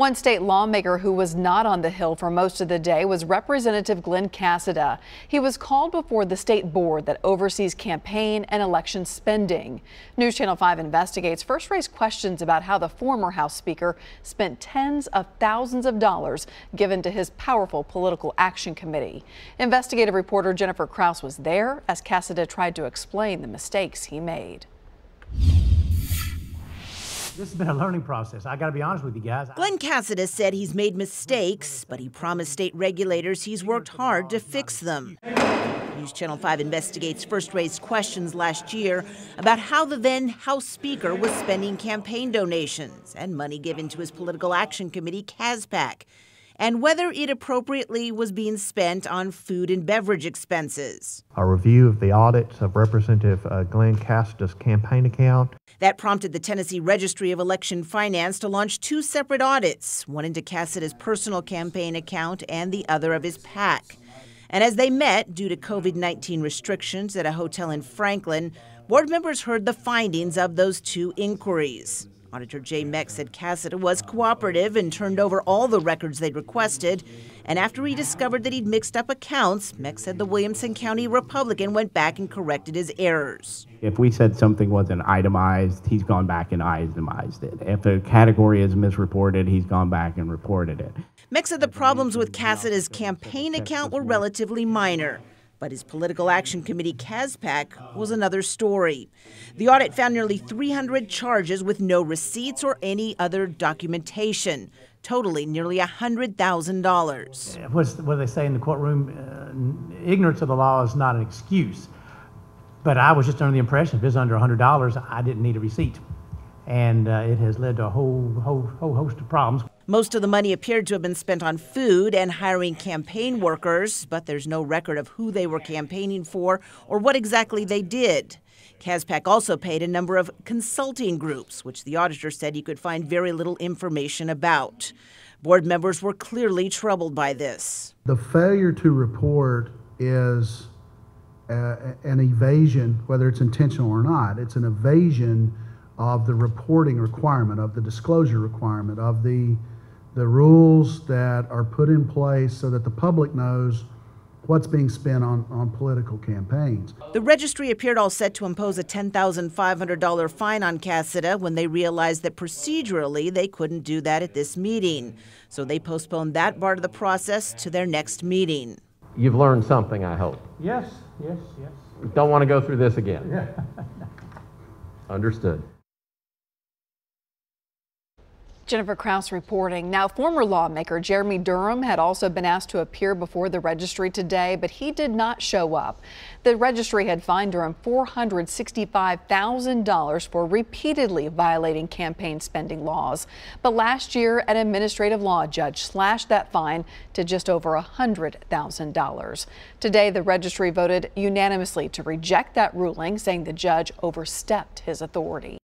One state lawmaker who was not on the Hill for most of the day was Representative Glen Casada. He was called before the state board that oversees campaign and election spending. News Channel 5 investigates first raised questions about how the former House Speaker spent tens of thousands of dollars given to his powerful political action committee. Investigative reporter Jennifer Kraus was there as Casada tried to explain the mistakes he made. This has been a learning process. I got to be honest with you guys. Glen Casada said he's made mistakes, but he promised state regulators he's worked hard to fix them. News Channel 5 investigates first raised questions last year about how the then House Speaker was spending campaign donations and money given to his political action committee, CASPAC and whether it appropriately was being spent on food and beverage expenses. A review of the audits of Representative uh, Glen Casada's campaign account. That prompted the Tennessee Registry of Election Finance to launch two separate audits, one into Casada's personal campaign account and the other of his PAC. And as they met due to COVID 19 restrictions at a hotel in Franklin, board members heard the findings of those two inquiries. Auditor Jay Moeck said Casada was cooperative and turned over all the records they'd requested. And after he discovered that he'd mixed up accounts, Moeck said the Williamson County Republican went back and corrected his errors. If we said something wasn't itemized, he's gone back and itemized it. If a category is misreported, he's gone back and reported it. Moeck said the problems with Casada's campaign account were relatively minor. But his political action committee, CASPAC, was another story. The audit found nearly 300 charges with no receipts or any other documentation, totaling nearly $100,000. What do they say in the courtroom, uh, ignorance of the law is not an excuse. But I was just under the impression if it's under $100, I didn't need a receipt. And uh, it has led to a whole, whole, whole host of problems. Most of the money appeared to have been spent on food and hiring campaign workers, but there's no record of who they were campaigning for or what exactly they did. CASPAC also paid a number of consulting groups, which the auditor said he could find very little information about. Board members were clearly troubled by this. The failure to report is uh, an evasion, whether it's intentional or not. It's an evasion of the reporting requirement, of the disclosure requirement, of the the rules that are put in place so that the public knows what's being spent on, on political campaigns. The registry appeared all set to impose a $10,500 fine on Casada when they realized that procedurally they couldn't do that at this meeting. So they postponed that part of the process to their next meeting. You've learned something, I hope. Yes, yes, yes. Don't want to go through this again. Yeah. Understood. Jennifer Kraus reporting. Now, former lawmaker Jeremy Durham had also been asked to appear before the registry today, but he did not show up. The registry had fined Durham $465,000 for repeatedly violating campaign spending laws. But last year, an administrative law judge slashed that fine to just over $100,000. Today, the registry voted unanimously to reject that ruling, saying the judge overstepped his authority.